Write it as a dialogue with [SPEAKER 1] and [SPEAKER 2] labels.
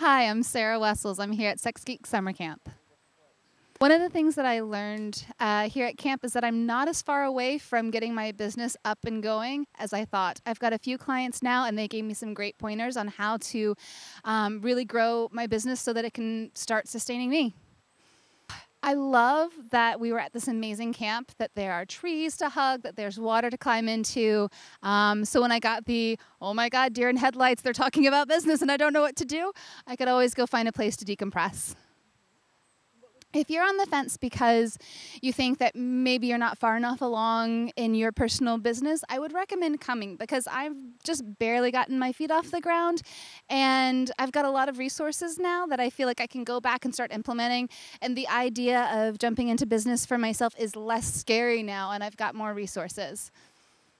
[SPEAKER 1] Hi, I'm Sarah Wessells. I'm here at Sex Geek Summer Camp. One of the things that I learned uh, here at camp is that I'm not as far away from getting my business up and going as I thought. I've got a few clients now, and they gave me some great pointers on how to um, really grow my business so that it can start sustaining me. I love that we were at this amazing camp, that there are trees to hug, that there's water to climb into. Um, so when I got the, oh my God, deer in headlights, they're talking about business and I don't know what to do, I could always go find a place to decompress. If you're on the fence because you think that maybe you're not far enough along in your personal business, I would recommend coming because I've just barely gotten my feet off the ground and I've got a lot of resources now that I feel like I can go back and start implementing. And the idea of jumping into business for myself is less scary now and I've got more resources.